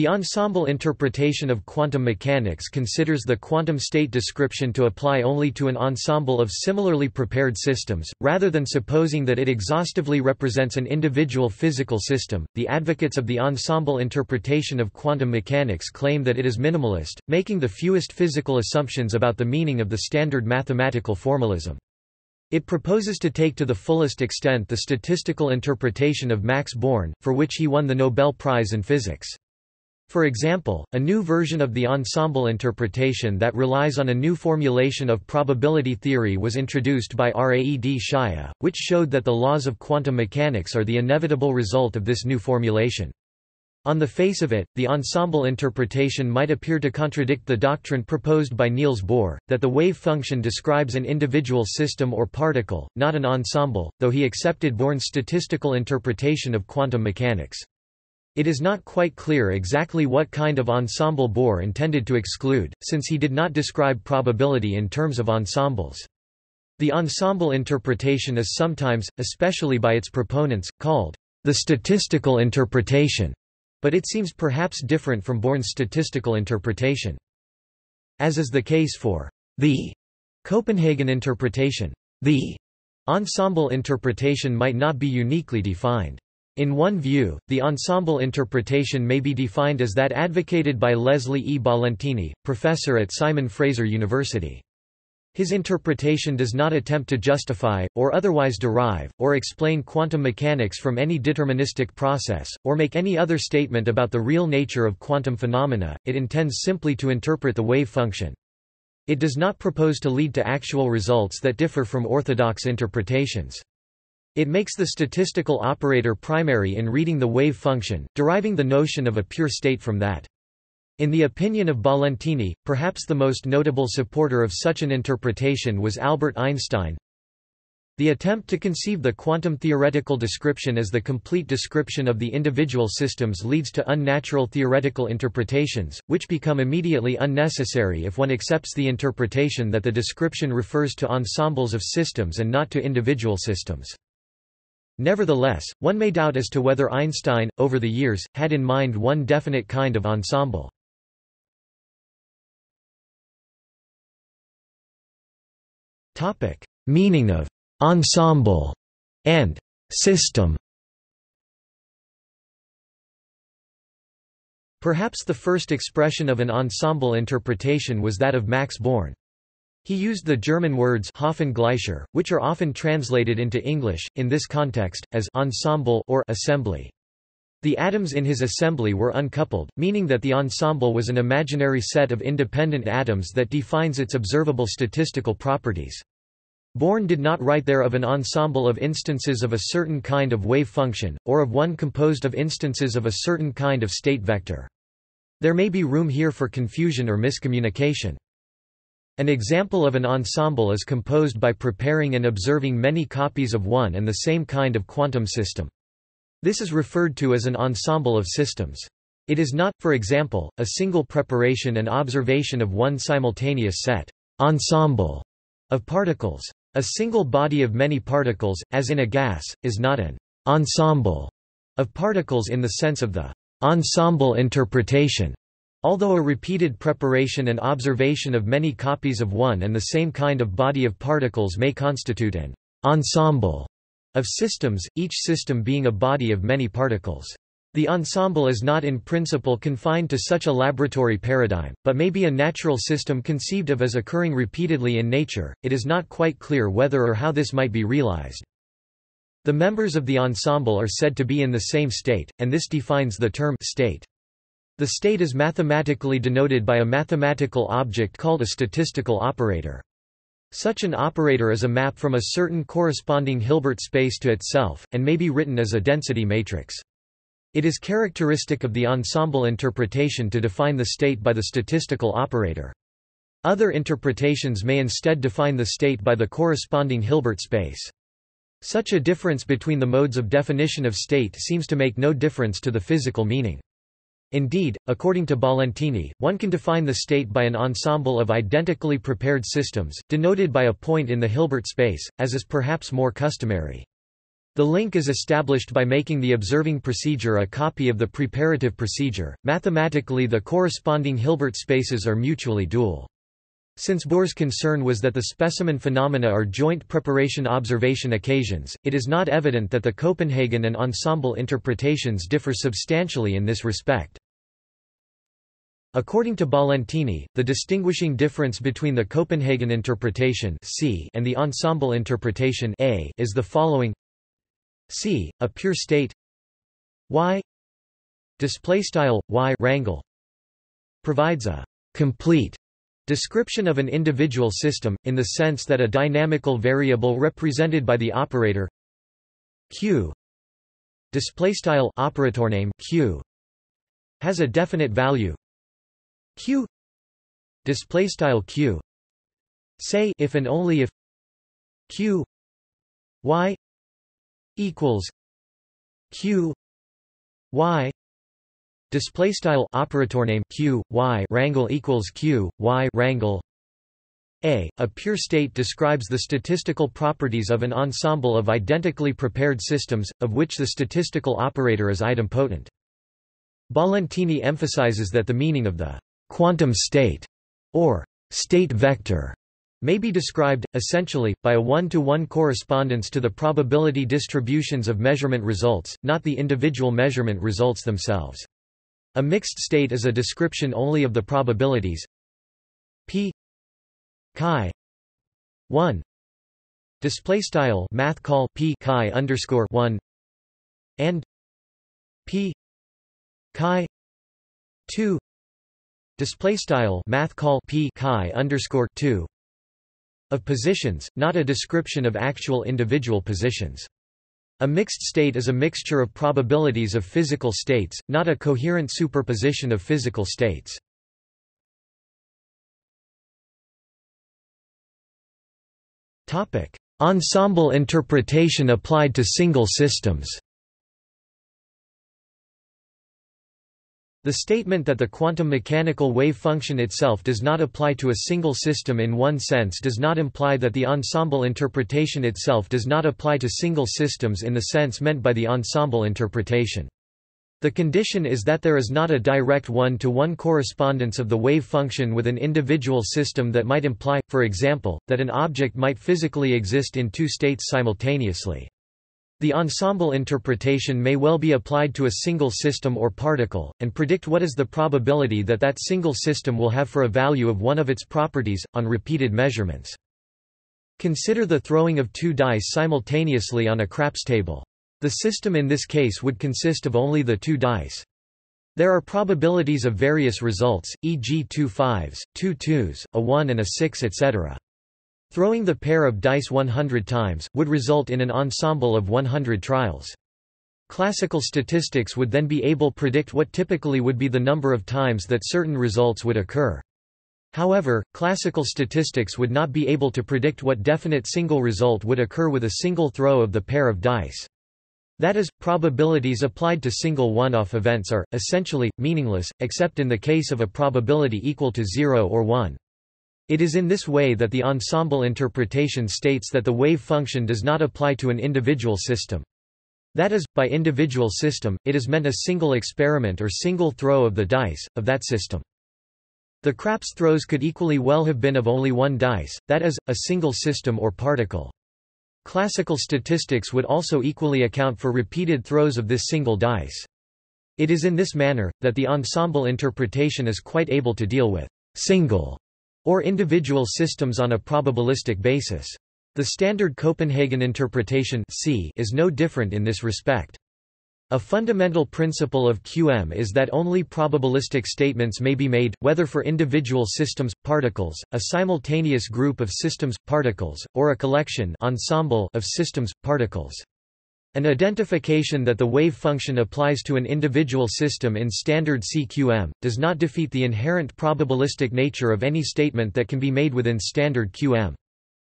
The ensemble interpretation of quantum mechanics considers the quantum state description to apply only to an ensemble of similarly prepared systems, rather than supposing that it exhaustively represents an individual physical system. The advocates of the ensemble interpretation of quantum mechanics claim that it is minimalist, making the fewest physical assumptions about the meaning of the standard mathematical formalism. It proposes to take to the fullest extent the statistical interpretation of Max Born, for which he won the Nobel Prize in Physics. For example, a new version of the ensemble interpretation that relies on a new formulation of probability theory was introduced by Raed Shaiia, which showed that the laws of quantum mechanics are the inevitable result of this new formulation. On the face of it, the ensemble interpretation might appear to contradict the doctrine proposed by Niels Bohr, that the wave function describes an individual system or particle, not an ensemble, though he accepted Born's statistical interpretation of quantum mechanics. It is not quite clear exactly what kind of ensemble Bohr intended to exclude, since he did not describe probability in terms of ensembles. The ensemble interpretation is sometimes, especially by its proponents, called the statistical interpretation, but it seems perhaps different from Born's statistical interpretation. As is the case for the Copenhagen interpretation, the ensemble interpretation might not be uniquely defined. In one view, the ensemble interpretation may be defined as that advocated by Leslie E. Ballentine, professor at Simon Fraser University. His interpretation does not attempt to justify, or otherwise derive, or explain quantum mechanics from any deterministic process, or make any other statement about the real nature of quantum phenomena, it intends simply to interpret the wave function. It does not propose to lead to actual results that differ from orthodox interpretations. It makes the statistical operator primary in reading the wave function, deriving the notion of a pure state from that. In the opinion of Ballentine, perhaps the most notable supporter of such an interpretation was Albert Einstein. The attempt to conceive the quantum theoretical description as the complete description of the individual systems leads to unnatural theoretical interpretations, which become immediately unnecessary if one accepts the interpretation that the description refers to ensembles of systems and not to individual systems. Nevertheless, one may doubt as to whether Einstein, over the years, had in mind one definite kind of ensemble. Meaning of «ensemble» and «system» Perhaps the first expression of an ensemble interpretation was that of Max Born. He used the German words Haufen gleicher, which are often translated into English, in this context, as ensemble or assembly. The atoms in his assembly were uncoupled, meaning that the ensemble was an imaginary set of independent atoms that defines its observable statistical properties. Born did not write there of an ensemble of instances of a certain kind of wave function, or of one composed of instances of a certain kind of state vector. There may be room here for confusion or miscommunication. An example of an ensemble is composed by preparing and observing many copies of one and the same kind of quantum system. This is referred to as an ensemble of systems. It is not, for example, a single preparation and observation of one simultaneous set ensemble of particles. A single body of many particles, as in a gas, is not an ensemble of particles in the sense of the ensemble interpretation. Although a repeated preparation and observation of many copies of one and the same kind of body of particles may constitute an ensemble of systems, each system being a body of many particles. The ensemble is not in principle confined to such a laboratory paradigm, but may be a natural system conceived of as occurring repeatedly in nature. It is not quite clear whether or how this might be realized. The members of the ensemble are said to be in the same state, and this defines the term state. The state is mathematically denoted by a mathematical object called a statistical operator. Such an operator is a map from a certain corresponding Hilbert space to itself, and may be written as a density matrix. It is characteristic of the ensemble interpretation to define the state by the statistical operator. Other interpretations may instead define the state by the corresponding Hilbert space. Such a difference between the modes of definition of state seems to make no difference to the physical meaning. Indeed, according to Ballentine, one can define the state by an ensemble of identically prepared systems, denoted by a point in the Hilbert space, as is perhaps more customary. The link is established by making the observing procedure a copy of the preparative procedure. Mathematically, the corresponding Hilbert spaces are mutually dual. Since Bohr's concern was that the specimen phenomena are joint preparation observation occasions, it is not evident that the Copenhagen and ensemble interpretations differ substantially in this respect. According to Ballentine, the distinguishing difference between the Copenhagen interpretation C and the ensemble interpretation A is the following C, a pure state Y display style Y rangle provides a complete description of an individual system in the sense that a dynamical variable represented by the operator Q display style operator name Q has a definite value. Q q. Say if and only if q y equals q y display style operator name q y rangle equals q y rangle a, a pure state describes the statistical properties of an ensemble of identically prepared systems, of which the statistical operator is idempotent. Ballentine emphasizes that the meaning of the quantum state, or state vector, may be described, essentially, by a one-to-one -one correspondence to the probability distributions of measurement results, not the individual measurement results themselves. A mixed state is a description only of the probabilities p chi 1 display style math call p chi underscore 1 and p chi 2 display style math call p chi underscore 2 of positions, not a description of actual individual positions. A mixed state is a mixture of probabilities of physical states, not a coherent superposition of physical states. Ensemble interpretation applied to single systems The statement that the quantum mechanical wave function itself does not apply to a single system in one sense does not imply that the ensemble interpretation itself does not apply to single systems in the sense meant by the ensemble interpretation. The condition is that there is not a direct one-to-one -one correspondence of the wave function with an individual system that might imply, for example, that an object might physically exist in two states simultaneously. The ensemble interpretation may well be applied to a single system or particle, and predict what is the probability that that single system will have for a value of one of its properties, on repeated measurements. Consider the throwing of two dice simultaneously on a craps table. The system in this case would consist of only the two dice. There are probabilities of various results, e.g. two fives, two twos, a one and a six etc. Throwing the pair of dice 100 times, would result in an ensemble of 100 trials. Classical statistics would then be able to predict what typically would be the number of times that certain results would occur. However, classical statistics would not be able to predict what definite single result would occur with a single throw of the pair of dice. That is, probabilities applied to single one-off events are, essentially, meaningless, except in the case of a probability equal to 0 or 1. It is in this way that the ensemble interpretation states that the wave function does not apply to an individual system. That is, by individual system, it is meant a single experiment or single throw of the dice, of that system. The craps throws could equally well have been of only one dice, that is, a single system or particle. Classical statistics would also equally account for repeated throws of this single dice. It is in this manner, that the ensemble interpretation is quite able to deal with single or individual systems on a probabilistic basis. The standard Copenhagen interpretation C is no different in this respect. A fundamental principle of QM is that only probabilistic statements may be made, whether for individual systems, particles, a simultaneous group of systems, particles, or a collection ensemble of systems, particles. An identification that the wave function applies to an individual system in standard CQM, does not defeat the inherent probabilistic nature of any statement that can be made within standard QM.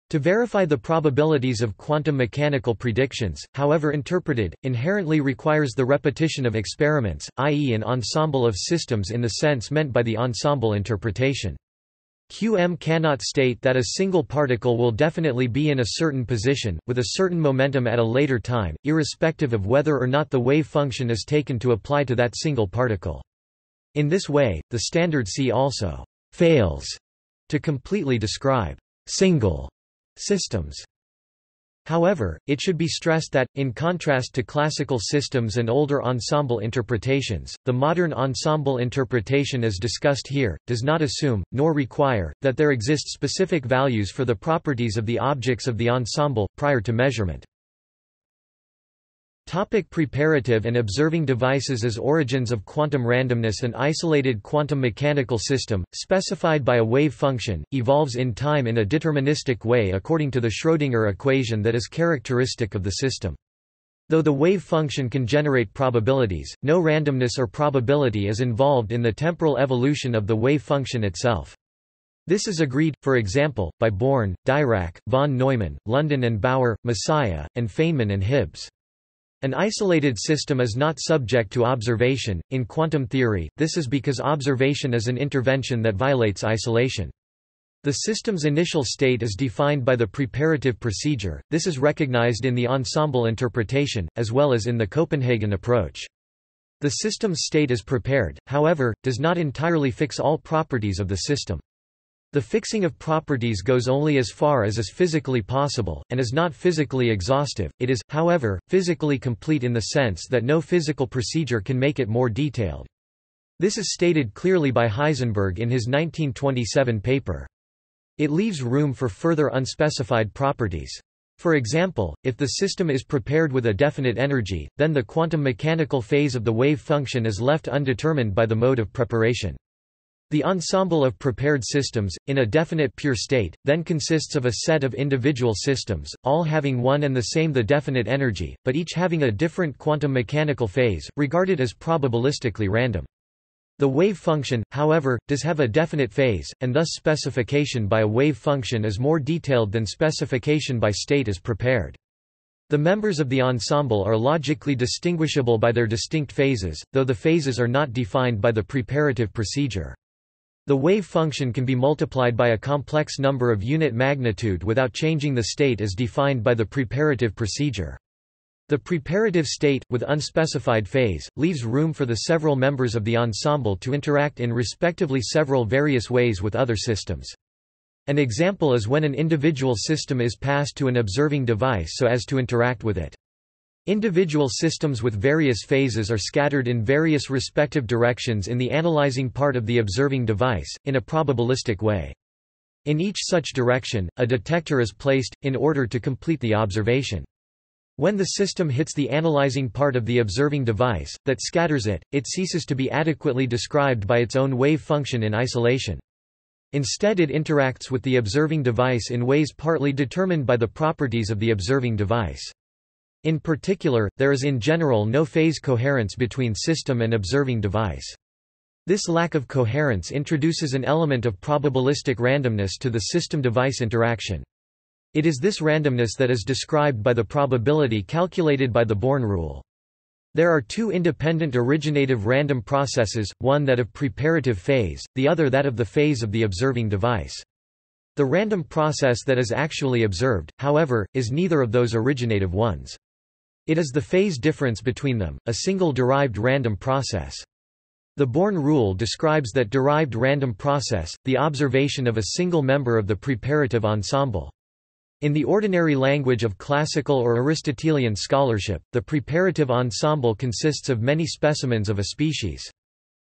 To verify the probabilities of quantum mechanical predictions, however interpreted, inherently requires the repetition of experiments, i.e. an ensemble of systems in the sense meant by the ensemble interpretation. Qm cannot state that a single particle will definitely be in a certain position, with a certain momentum at a later time, irrespective of whether or not the wave function is taken to apply to that single particle. In this way, the standard C also fails to completely describe single systems. However, it should be stressed that, in contrast to classical systems and older ensemble interpretations, the modern ensemble interpretation as discussed here, does not assume, nor require, that there exist specific values for the properties of the objects of the ensemble, prior to measurement. Topic preparative and observing devices As origins of quantum randomness An isolated quantum mechanical system, specified by a wave function, evolves in time in a deterministic way according to the Schrödinger equation that is characteristic of the system. Though the wave function can generate probabilities, no randomness or probability is involved in the temporal evolution of the wave function itself. This is agreed, for example, by Born, Dirac, von Neumann, London and Bauer, Messiah, and Feynman and Hibbs. An isolated system is not subject to observation. In quantum theory, this is because observation is an intervention that violates isolation. The system's initial state is defined by the preparative procedure, this is recognized in the ensemble interpretation, as well as in the Copenhagen approach. The system's state is prepared, however, does not entirely fix all properties of the system. The fixing of properties goes only as far as is physically possible, and is not physically exhaustive, it is, however, physically complete in the sense that no physical procedure can make it more detailed. This is stated clearly by Heisenberg in his 1927 paper. It leaves room for further unspecified properties. For example, if the system is prepared with a definite energy, then the quantum mechanical phase of the wave function is left undetermined by the mode of preparation. The ensemble of prepared systems, in a definite pure state, then consists of a set of individual systems, all having one and the same the definite energy, but each having a different quantum mechanical phase, regarded as probabilistically random. The wave function, however, does have a definite phase, and thus specification by a wave function is more detailed than specification by state as prepared. The members of the ensemble are logically distinguishable by their distinct phases, though the phases are not defined by the preparative procedure. The wave function can be multiplied by a complex number of unit magnitude without changing the state as defined by the preparative procedure. The preparative state, with unspecified phase, leaves room for the several members of the ensemble to interact in respectively several various ways with other systems. An example is when an individual system is passed to an observing device so as to interact with it. Individual systems with various phases are scattered in various respective directions in the analyzing part of the observing device, in a probabilistic way. In each such direction, a detector is placed, in order to complete the observation. When the system hits the analyzing part of the observing device, that scatters it, it ceases to be adequately described by its own wave function in isolation. Instead it interacts with the observing device in ways partly determined by the properties of the observing device. In particular, there is in general no phase coherence between system and observing device. This lack of coherence introduces an element of probabilistic randomness to the system-device interaction. It is this randomness that is described by the probability calculated by the Born rule. There are two independent originative random processes, one that of preparative phase, the other that of the phase of the observing device. The random process that is actually observed, however, is neither of those originative ones. It is the phase difference between them, a single derived random process. The Born rule describes that derived random process, the observation of a single member of the preparative ensemble. In the ordinary language of classical or Aristotelian scholarship, the preparative ensemble consists of many specimens of a species.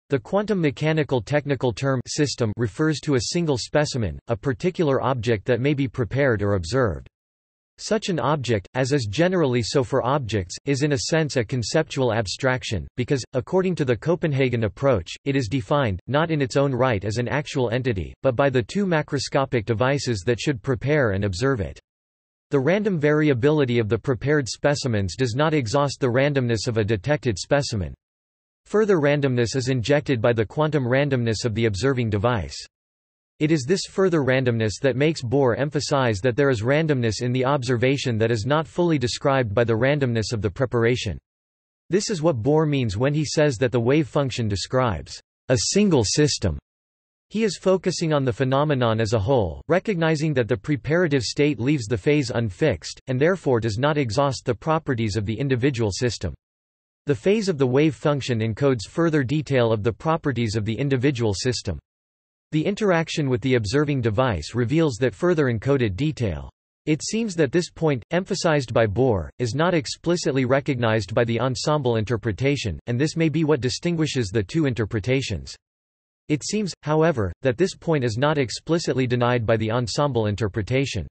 The quantum mechanical technical term system refers to a single specimen, a particular object that may be prepared or observed. Such an object, as is generally so for objects, is in a sense a conceptual abstraction, because, according to the Copenhagen approach, it is defined, not in its own right as an actual entity, but by the two macroscopic devices that should prepare and observe it. The random variability of the prepared specimens does not exhaust the randomness of a detected specimen. Further randomness is injected by the quantum randomness of the observing device. It is this further randomness that makes Bohr emphasize that there is randomness in the observation that is not fully described by the randomness of the preparation. This is what Bohr means when he says that the wave function describes a single system. He is focusing on the phenomenon as a whole, recognizing that the preparative state leaves the phase unfixed, and therefore does not exhaust the properties of the individual system. The phase of the wave function encodes further detail of the properties of the individual system. The interaction with the observing device reveals that further encoded detail. It seems that this point, emphasized by Bohr, is not explicitly recognized by the ensemble interpretation, and this may be what distinguishes the two interpretations. It seems, however, that this point is not explicitly denied by the ensemble interpretation.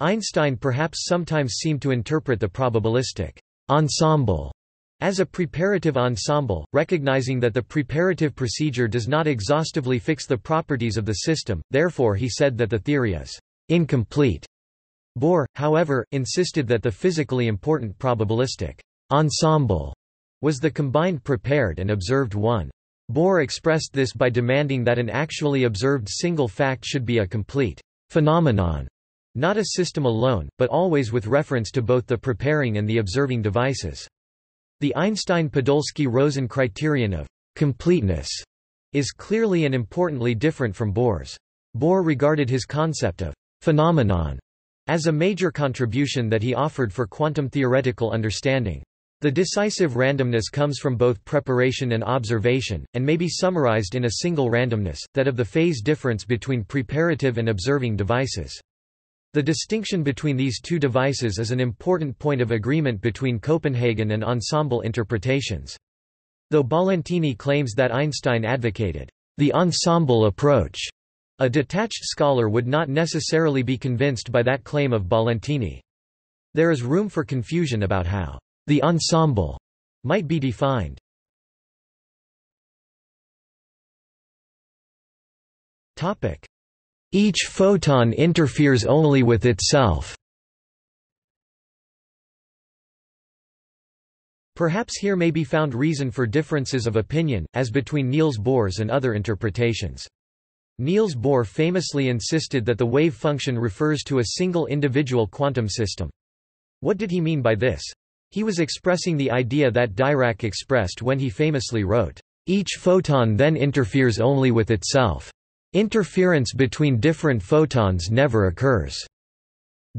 Einstein perhaps sometimes seemed to interpret the probabilistic ensemble as a preparative ensemble, recognizing that the preparative procedure does not exhaustively fix the properties of the system, therefore he said that the theory is incomplete. Bohr, however, insisted that the physically important probabilistic ensemble was the combined prepared and observed one. Bohr expressed this by demanding that an actually observed single fact should be a complete phenomenon, not a system alone, but always with reference to both the preparing and the observing devices. The Einstein-Podolsky-Rosen criterion of completeness is clearly and importantly different from Bohr's. Bohr regarded his concept of phenomenon as a major contribution that he offered for quantum theoretical understanding. The decisive randomness comes from both preparation and observation, and may be summarized in a single randomness, that of the phase difference between preparative and observing devices. The distinction between these two devices is an important point of agreement between Copenhagen and ensemble interpretations. Though Ballentine claims that Einstein advocated the ensemble approach, a detached scholar would not necessarily be convinced by that claim of Ballentine. There is room for confusion about how the ensemble might be defined. Topic: Each photon interferes only with itself. Perhaps here may be found reason for differences of opinion, as between Niels Bohr's and other interpretations. Niels Bohr famously insisted that the wave function refers to a single individual quantum system. What did he mean by this? He was expressing the idea that Dirac expressed when he famously wrote, "...each photon then interferes only with itself. Interference between different photons never occurs."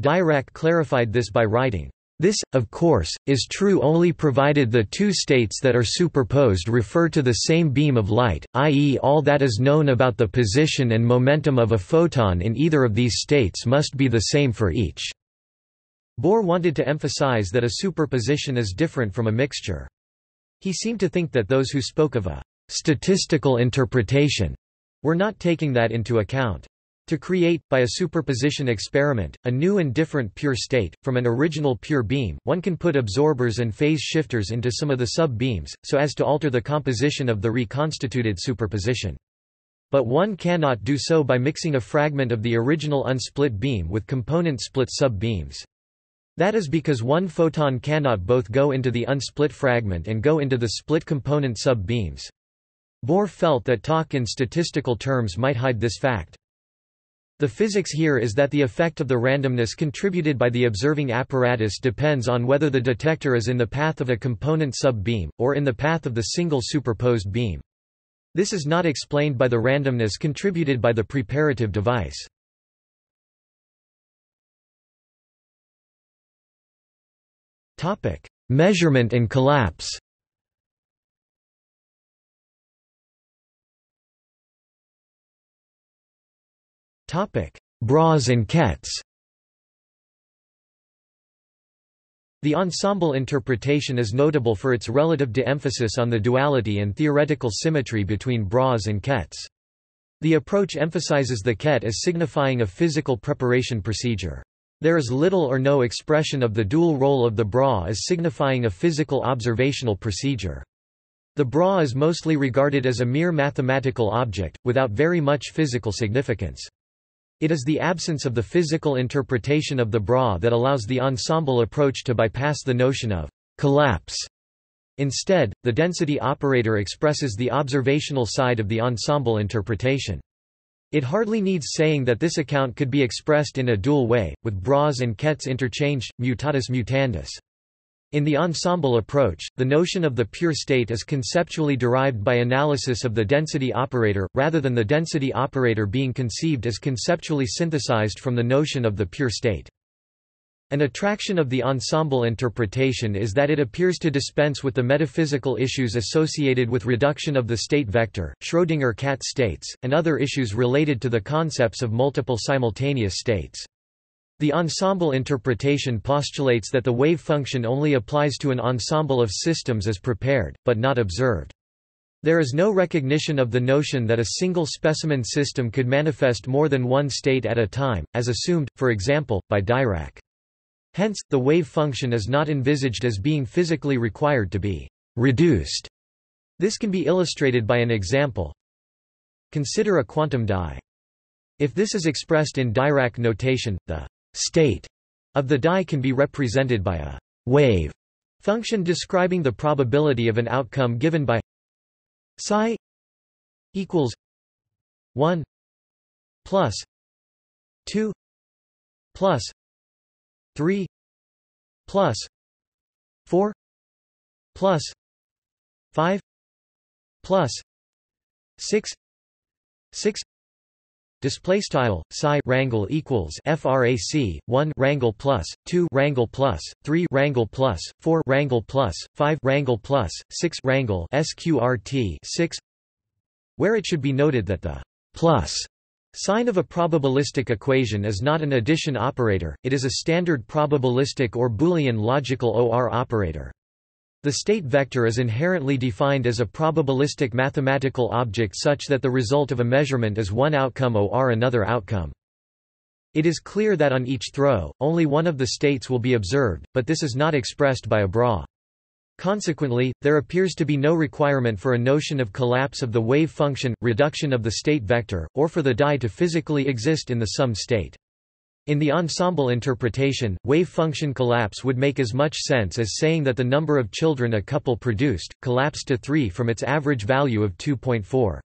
Dirac clarified this by writing, this, of course, is true only provided the two states that are superposed refer to the same beam of light, i.e. all that is known about the position and momentum of a photon in either of these states must be the same for each. Bohr wanted to emphasize that a superposition is different from a mixture. He seemed to think that those who spoke of a statistical interpretation were not taking that into account. To create, by a superposition experiment, a new and different pure state, from an original pure beam, one can put absorbers and phase shifters into some of the sub-beams, so as to alter the composition of the reconstituted superposition. But one cannot do so by mixing a fragment of the original unsplit beam with component split sub-beams. That is because one photon cannot both go into the unsplit fragment and go into the split component sub-beams. Bohr felt that talk in statistical terms might hide this fact. The physics here is that the effect of the randomness contributed by the observing apparatus depends on whether the detector is in the path of a component sub-beam, or in the path of the single superposed beam. This is not explained by the randomness contributed by the preparative device. Measurement and collapse. Topic: Bras and Kets. The ensemble interpretation is notable for its relative de-emphasis on the duality and theoretical symmetry between Bras and kets. The approach emphasizes the ket as signifying a physical preparation procedure. There is little or no expression of the dual role of the bra as signifying a physical observational procedure. The bra is mostly regarded as a mere mathematical object, without very much physical significance. It is the absence of the physical interpretation of the bra that allows the ensemble approach to bypass the notion of collapse. Instead, the density operator expresses the observational side of the ensemble interpretation. It hardly needs saying that this account could be expressed in a dual way, with bras and kets interchanged, mutatis mutandis. In the ensemble approach, the notion of the pure state is conceptually derived by analysis of the density operator, rather than the density operator being conceived as conceptually synthesized from the notion of the pure state. An attraction of the ensemble interpretation is that it appears to dispense with the metaphysical issues associated with reduction of the state vector, Schrödinger-Cat states, and other issues related to the concepts of multiple simultaneous states. The ensemble interpretation postulates that the wave function only applies to an ensemble of systems as prepared, but not observed. There is no recognition of the notion that a single specimen system could manifest more than one state at a time, as assumed, for example, by Dirac. Hence, the wave function is not envisaged as being physically required to be reduced. This can be illustrated by an example. Consider a quantum die. If this is expressed in Dirac notation, the state of the die can be represented by a wave function describing the probability of an outcome given by psi equals 1 plus 2 plus 3 plus 4 plus 5 plus 6 6 Display style psi rangle equals frac 1 rangle plus 2 rangle plus 3 rangle plus 4 rangle plus 5 rangle plus 6 rangle sqrt 6 where it should be noted that the plus Sign of a probabilistic equation is not an addition operator, it is a standard probabilistic or Boolean logical OR operator. The state vector is inherently defined as a probabilistic mathematical object such that the result of a measurement is one outcome OR another outcome. It is clear that on each throw, only one of the states will be observed, but this is not expressed by a bra. Consequently, there appears to be no requirement for a notion of collapse of the wave function, reduction of the state vector, or for the die to physically exist in the sum state. In the ensemble interpretation, wave function collapse would make as much sense as saying that the number of children a couple produced, collapsed to 3 from its average value of 2.4.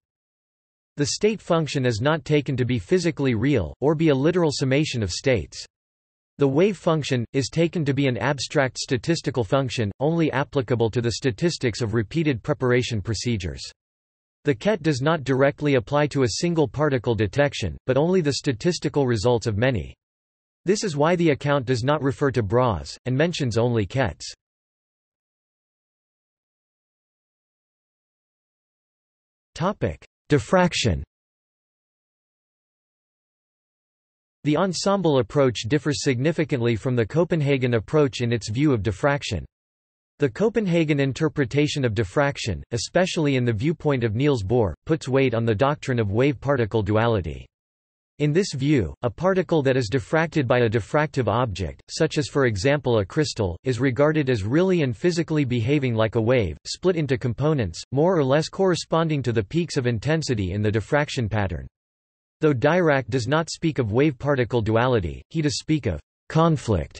The state function is not taken to be physically real, or be a literal summation of states. The wave function, is taken to be an abstract statistical function, only applicable to the statistics of repeated preparation procedures. The ket does not directly apply to a single particle detection, but only the statistical results of many. This is why the account does not refer to bras, and mentions only kets. Diffraction The ensemble approach differs significantly from the Copenhagen approach in its view of diffraction. The Copenhagen interpretation of diffraction, especially in the viewpoint of Niels Bohr, puts weight on the doctrine of wave-particle duality. In this view, a particle that is diffracted by a diffractive object, such as for example a crystal, is regarded as really and physically behaving like a wave, split into components, more or less corresponding to the peaks of intensity in the diffraction pattern. Though Dirac does not speak of wave-particle duality, he does speak of conflict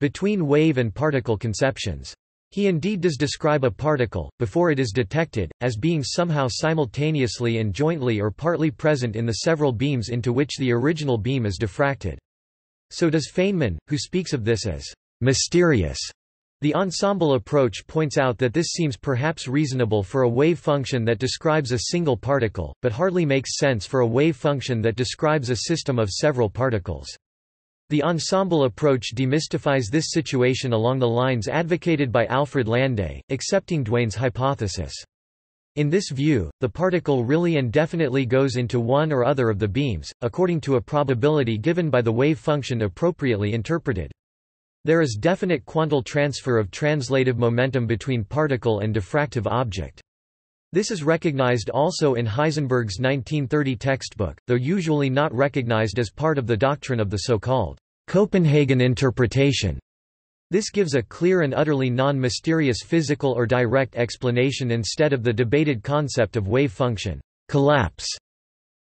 between wave and particle conceptions. He indeed does describe a particle, before it is detected, as being somehow simultaneously and jointly or partly present in the several beams into which the original beam is diffracted. So does Feynman, who speaks of this as mysterious the ensemble approach points out that this seems perhaps reasonable for a wave function that describes a single particle, but hardly makes sense for a wave function that describes a system of several particles. The ensemble approach demystifies this situation along the lines advocated by Alfred Landé, accepting Duane's hypothesis. In this view, the particle really and definitely goes into one or other of the beams, according to a probability given by the wave function appropriately interpreted. There is definite quantal transfer of translative momentum between particle and diffractive object. This is recognized also in Heisenberg's 1930 textbook, though usually not recognized as part of the doctrine of the so-called Copenhagen interpretation. This gives a clear and utterly non-mysterious physical or direct explanation instead of the debated concept of wave function collapse.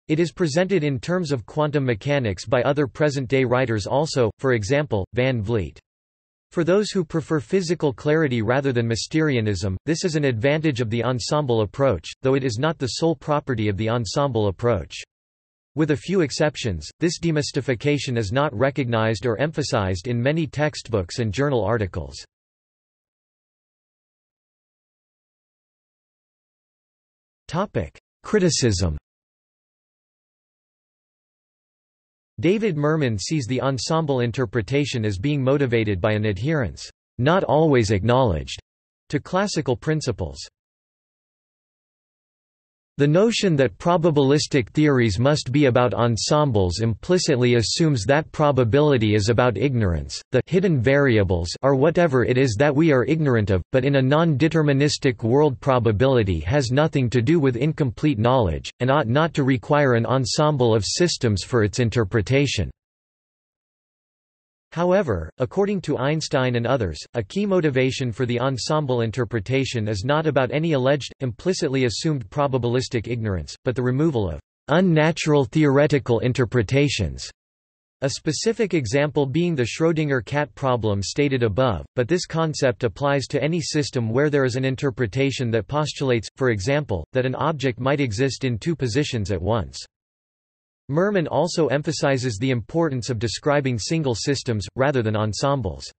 It is presented in terms of quantum mechanics by other present-day writers also, for example, Van Vliet. For those who prefer physical clarity rather than Mysterianism, this is an advantage of the ensemble approach, though it is not the sole property of the ensemble approach. With a few exceptions, this demystification is not recognized or emphasized in many textbooks and journal articles. Criticism David Mermin sees the ensemble interpretation as being motivated by an adherence, not always acknowledged, to classical principles. The notion that probabilistic theories must be about ensembles implicitly assumes that probability is about ignorance, the hidden variables are whatever it is that we are ignorant of, but in a non-deterministic world probability has nothing to do with incomplete knowledge, and ought not to require an ensemble of systems for its interpretation. However, according to Einstein and others, a key motivation for the ensemble interpretation is not about any alleged, implicitly assumed probabilistic ignorance, but the removal of unnatural theoretical interpretations. A specific example being the Schrödinger cat problem stated above, but this concept applies to any system where there is an interpretation that postulates, for example, that an object might exist in two positions at once. Mermin also emphasizes the importance of describing single systems, rather than ensembles.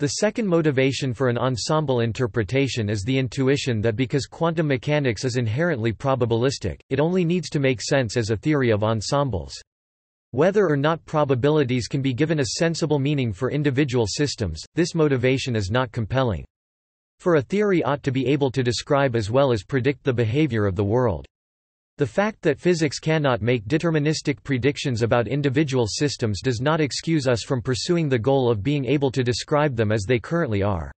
The second motivation for an ensemble interpretation is the intuition that because quantum mechanics is inherently probabilistic, it only needs to make sense as a theory of ensembles. Whether or not probabilities can be given a sensible meaning for individual systems, this motivation is not compelling. For a theory ought to be able to describe as well as predict the behavior of the world. The fact that physics cannot make deterministic predictions about individual systems does not excuse us from pursuing the goal of being able to describe them as they currently are.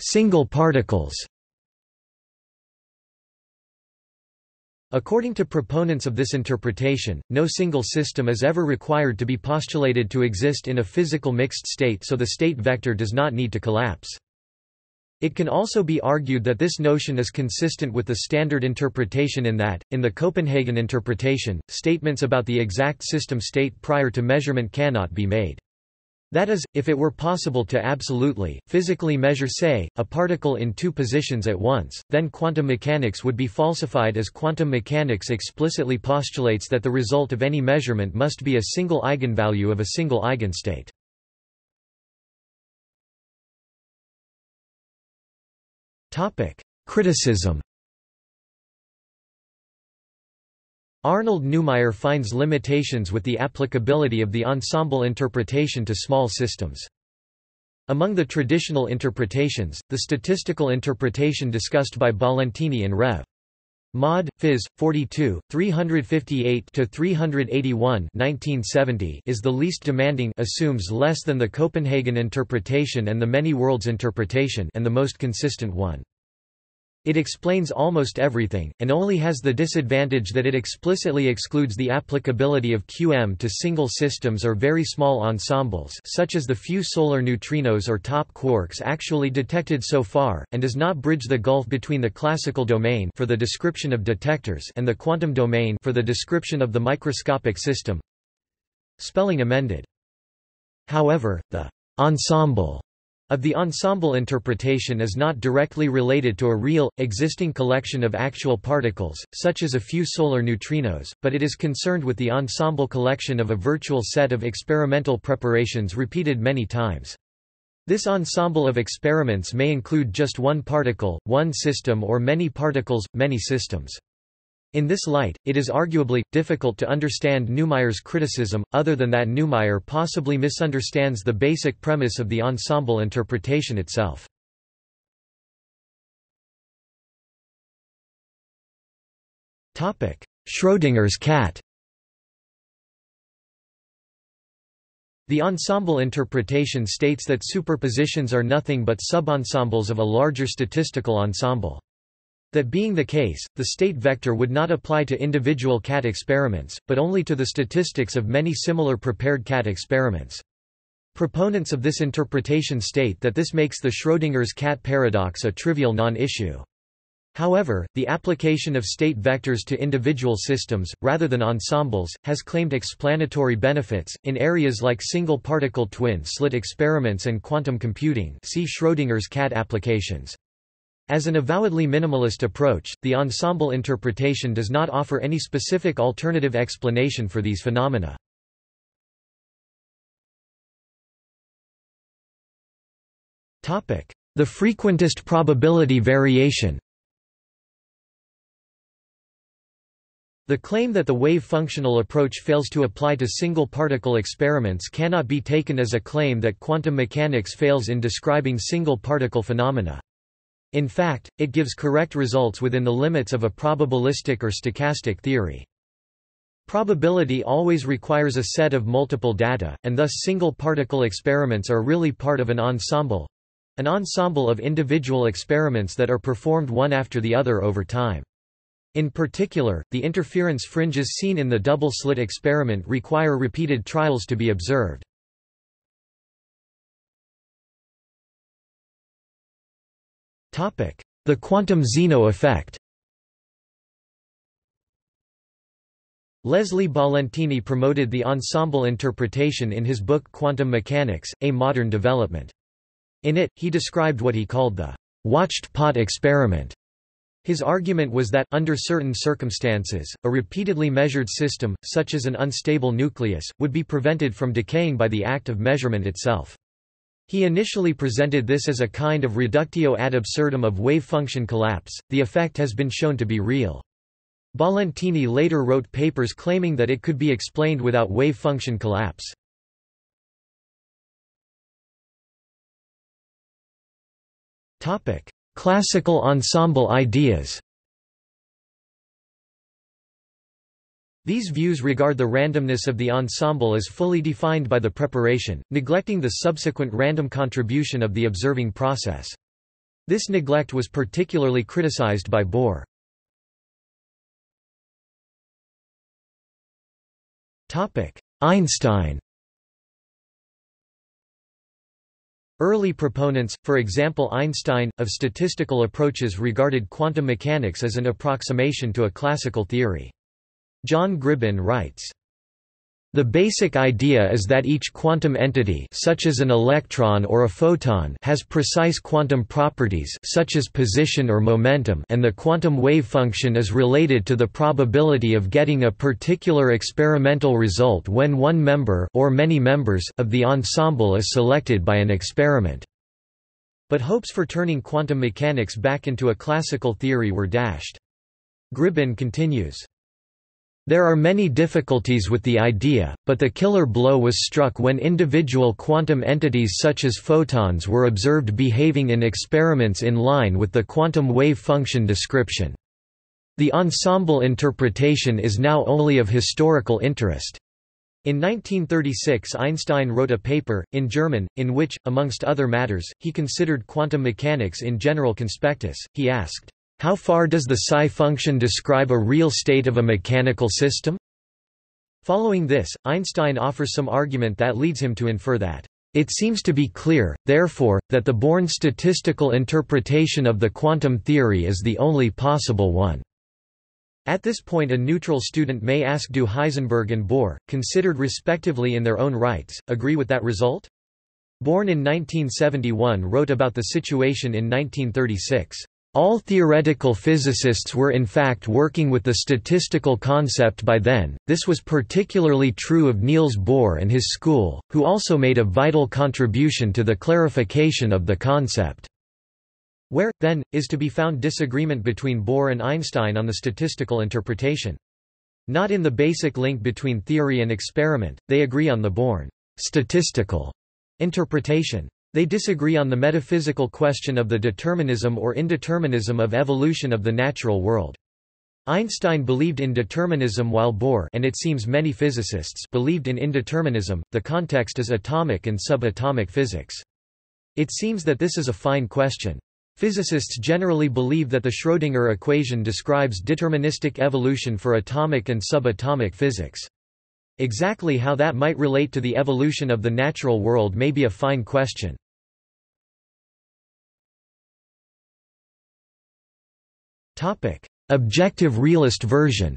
Single particles According to proponents of this interpretation, no single system is ever required to be postulated to exist in a physical mixed state so the state vector does not need to collapse. It can also be argued that this notion is consistent with the standard interpretation in that, in the Copenhagen interpretation, statements about the exact system state prior to measurement cannot be made. That is, if it were possible to absolutely, physically measure say, a particle in two positions at once, then quantum mechanics would be falsified as quantum mechanics explicitly postulates that the result of any measurement must be a single eigenvalue of a single eigenstate. Criticism. Arnold Neumaier finds limitations with the applicability of the ensemble interpretation to small systems. Among the traditional interpretations, the statistical interpretation discussed by Ballentine and Rev. Mod. Phys. 42, 358 to 381, 1970 is the least demanding assumes less than the Copenhagen interpretation and the many worlds interpretation and the most consistent one. It explains almost everything, and only has the disadvantage that it explicitly excludes the applicability of QM to single systems or very small ensembles such as the few solar neutrinos or top quarks actually detected so far, and does not bridge the gulf between the classical domain for the description of detectors and the quantum domain for the description of the microscopic system. Spelling amended. However, the ensemble of the ensemble interpretation is not directly related to a real, existing collection of actual particles, such as a few solar neutrinos, but it is concerned with the ensemble collection of a virtual set of experimental preparations repeated many times. This ensemble of experiments may include just one particle, one system or many particles, many systems. In this light, it is arguably, difficult to understand Neumaier's criticism, other than that Neumaier possibly misunderstands the basic premise of the ensemble interpretation itself. Schrödinger's cat The ensemble interpretation states that superpositions are nothing but subensembles of a larger statistical ensemble. That being the case, the state vector would not apply to individual cat experiments, but only to the statistics of many similar prepared cat experiments. Proponents of this interpretation state that this makes the Schrödinger's cat paradox a trivial non-issue. However, the application of state vectors to individual systems, rather than ensembles, has claimed explanatory benefits, in areas like single-particle twin slit experiments and quantum computing see Schrödinger's cat applications. As an avowedly minimalist approach, the ensemble interpretation does not offer any specific alternative explanation for these phenomena. The frequentist probability variation The claim that the wave-functional approach fails to apply to single-particle experiments cannot be taken as a claim that quantum mechanics fails in describing single-particle phenomena. In fact, it gives correct results within the limits of a probabilistic or stochastic theory. Probability always requires a set of multiple data, and thus single-particle experiments are really part of an ensemble—an ensemble of individual experiments that are performed one after the other over time. In particular, the interference fringes seen in the double-slit experiment require repeated trials to be observed. The quantum Zeno effect Leslie Ballentine promoted the ensemble interpretation in his book Quantum Mechanics, A Modern Development. In it, he described what he called the watched pot experiment his argument was that, under certain circumstances, a repeatedly measured system, such as an unstable nucleus, would be prevented from decaying by the act of measurement itself. He initially presented this as a kind of reductio ad absurdum of wave function collapse. The effect has been shown to be real. Ballentine later wrote papers claiming that it could be explained without wave function collapse. Topic: Classical ensemble ideas These views regard the randomness of the ensemble as fully defined by the preparation, neglecting the subsequent random contribution of the observing process. This neglect was particularly criticized by Bohr. Einstein Early proponents, for example Einstein, of statistical approaches regarded quantum mechanics as an approximation to a classical theory. John Gribbin writes, the basic idea is that each quantum entity such as an electron or a photon has precise quantum properties such as position or momentum and the quantum wave function is related to the probability of getting a particular experimental result when one member or many members of the ensemble is selected by an experiment. But hopes for turning quantum mechanics back into a classical theory were dashed. Gribbin continues there are many difficulties with the idea, but the killer blow was struck when individual quantum entities such as photons were observed behaving in experiments in line with the quantum wave function description. The ensemble interpretation is now only of historical interest. In 1936 Einstein wrote a paper, in German, in which, amongst other matters, he considered quantum mechanics in general conspectus. He asked, how far does the psi function describe a real state of a mechanical system? Following this, Einstein offers some argument that leads him to infer that it seems to be clear, therefore, that the Born statistical interpretation of the quantum theory is the only possible one. At this point a neutral student may ask do Heisenberg and Bohr, considered respectively in their own rights, agree with that result? Born in 1971 wrote about the situation in 1936. All theoretical physicists were in fact working with the statistical concept by then, this was particularly true of Niels Bohr and his school, who also made a vital contribution to the clarification of the concept. Where, then, is to be found disagreement between Bohr and Einstein on the statistical interpretation. Not in the basic link between theory and experiment, they agree on the Born statistical interpretation. They disagree on the metaphysical question of the determinism or indeterminism of evolution of the natural world. Einstein believed in determinism while Bohr and it seems many physicists believed in indeterminism. The context is atomic and subatomic physics. It seems that this is a fine question. Physicists generally believe that the Schrödinger equation describes deterministic evolution for atomic and subatomic physics. Exactly how that might relate to the evolution of the natural world may be a fine question. Objective realist version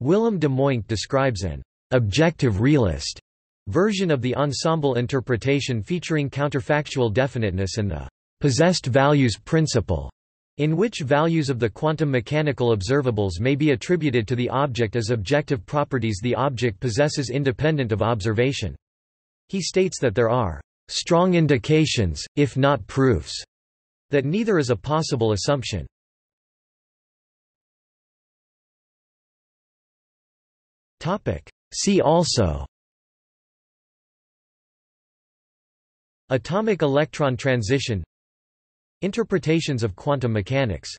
Willem de Muynck describes an objective realist version of the ensemble interpretation featuring counterfactual definiteness and the possessed values principle in which values of the quantum mechanical observables may be attributed to the object as objective properties the object possesses independent of observation. He states that there are strong indications, if not proofs, that neither is a possible assumption. See also. Atomic electron transition. Interpretations of quantum mechanics